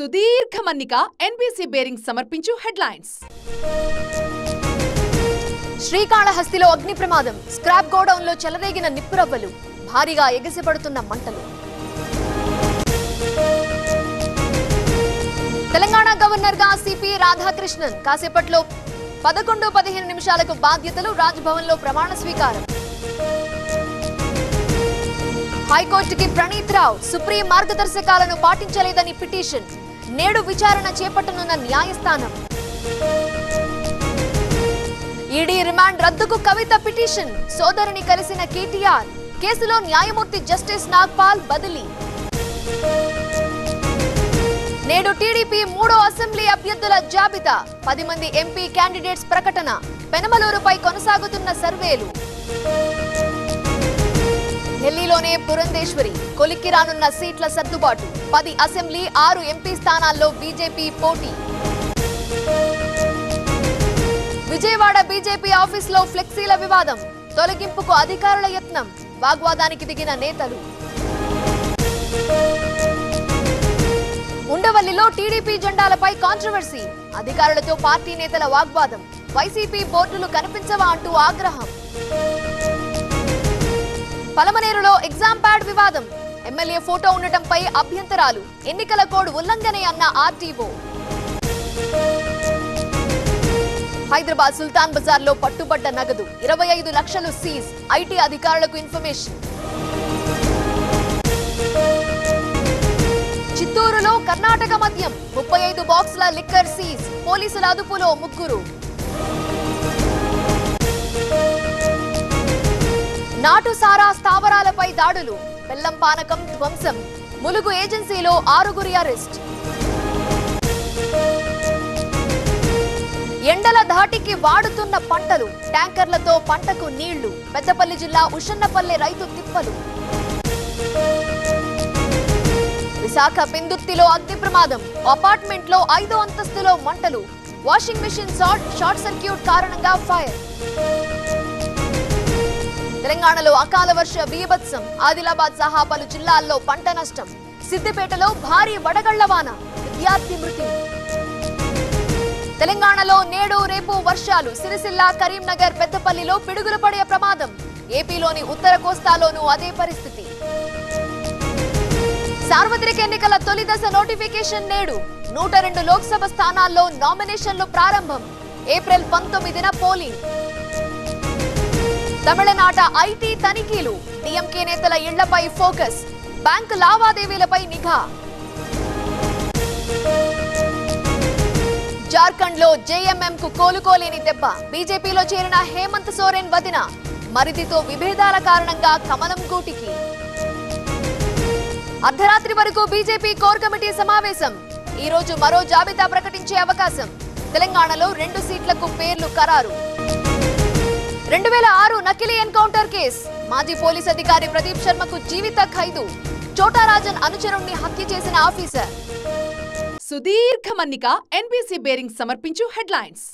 సుదీర్ఘ మన్నిక NBC bearing సమర్పించు హెడ్లైన్స్. శ్రీకాళహస్తిలో అగ్ని ప్రమాదం స్క్రాప్ గోడౌన్లో చెలరేగిన నిప్పురవ్వలు భారీగా ఎగసిపడుతున్న మంటలు. తెలంగాణ గవర్నర్గా సిపి రాధాకృష్ణన్ కాసేపట్లో పదకొండు పదిహేను నిమిషాలకు బాధ్యతలు రాజ్భవన్లో ప్రమాణ స్వీకారం. హైకోర్టుకి ప్రణీత్ రావు సుప్రీం మార్గదర్శకాలను పాటించలేదని పిటిషన్. నేడు విచారణ చేపట్టనున్న న్యాయస్థానం. ఈడీ రిమాండ్ రద్దుకు కవిత పిటిషన్. సోదరుని కలిసిన కేటీఆర్. కేసులో న్యాయమూర్తి జస్టిస్ నాగ్పాల్ బదిలీ. నేడు టీడీపీ మూడో అసెంబ్లీ అభ్యర్థుల జాబితా. పది మంది ఎంపీ క్యాండిడేట్స్ ప్రకటన. పెనమలూరుపై కొనసాగుతున్న సర్వేలు. ఢిల్లీలోనే పురంధేశ్వరి కొలిక్కి రానున్న సీట్ల సర్దుబాటు. పది అసెంబ్లీ ఆరు ఎంపీ స్థానాల్లో బీజేపీ పోటీ. విజయవాడ బీజేపీ ఆఫీసులో ఫ్లెక్సీల వివాదం. తొలగింపుకు అధికారుల యత్నం. వాగ్వాదానికి దిగిన నేతలు. ఉండవల్లిలో టీడీపీ జెండాలపై కాంట్రవర్సీ. అధికారులతో పార్టీ నేతల వాగ్వాదం. వైసీపీ బోర్డులు కనిపించవా అంటూ ఆగ్రహం. పలమనేరులో ఎగ్జామ్ ప్యాడ్ వివాదం. ఎమ్మెల్యే ఫోటో ఉండటంపై అభ్యంతరాలు. ఎన్నికల కోడ్ ఉల్లంఘనే అన్న ఆర్టీఓ. హైదరాబాద్ సుల్తాన్ బజార్లో పట్టుబడ్డ నగదు. ఇరవై ఐదు లక్షలు సీజ్. ఐటీ అధికారులకు ఇన్ఫర్మేషన్. చిత్తూరులో కర్ణాటక మద్యం. ముప్పై ఐదు బాక్సుల లిక్కర్ సీజ్. పోలీసుల అదుపులో ముగ్గురు. నాటు సారా స్థావరాలపై దాడులు. బెల్లం పానకం ధ్వంసం. ములుగు ఏజెన్సీలో ఆరుగురి అరెస్ట్. ఎండల ధాటికి వాడుతున్న పంటలు. ట్యాంకర్లతో పంటకు నీళ్ళు. పెద్దపల్లి జిల్లా ఉషన్నపల్లి రైతు తిప్పలు. విశాఖ పెందుర్తిలో అగ్ని ప్రమాదం. అపార్ట్మెంట్లో ఐదో అంతస్తులో మంటలు. Washing machine short short circuit కారణంగా ఫైర్. తెలంగాణలో అకాల వర్ష బీభత్సం. ఆదిలాబాద్ సహా పలు జిల్లాల్లో పంట నష్టం. సిద్దిపేటలో భారీ వడగళ్ళ వాన. విద్యార్థి మృతి. తెలంగాణలో నేడు రేపు వర్షాలు. సిరిసిల్ల కరీంనగర్ పెద్దపల్లిలో పిడుగులు పడే ప్రమాదం. ఏపీలోని ఉత్తర కోస్తాలోనూ అదే పరిస్థితి. సార్వత్రిక ఎన్నికల తొలి దశ నోటిఫికేషన్ నేడు. నూట రెండు లోక్సభ స్థానాల్లో నామినేషన్లు ప్రారంభం. ఏప్రిల్ పంతొమ్మిదిన పోలింగ్. తమిళనాట ఐటీ తనిఖీలు. డిఎంకే నేతల ఇళ్ళపై ఫోకస్. బ్యాంకు లావాదేవీలపై నిఘా. జార్ఖండ్లో జేఎంఎం కు కోలుకోలేని దెబ్బ. బీజేపీలో చేరిన హేమంత్ సోరెన్ వదిన. మరిదితో విభేదాల కారణంగా కమలం గూటికి. అర్ధరాత్రి వరకు బీజేపీ కోర్ కమిటీ సమావేశం. ఈ రోజు మరో జాబితా ప్రకటించే అవకాశం. తెలంగాణలో రెండు సీట్లకు పేర్లు ఖరారు. రెండు వేల ఆరు నకిలీ ఎన్కౌంటర్ కేసు. మాజీ పోలీస్ అధికారి ప్రదీప్ శర్మకు జీవిత ఖైదు. చోటారాజన్ అనుచరుణ్ణి హత్య చేసిన ఆఫీసర్. సుదీర్ఘ మన్నిక ఎన్బీసీ బేరింగ్ సమర్పించు హెడ్లైన్స్.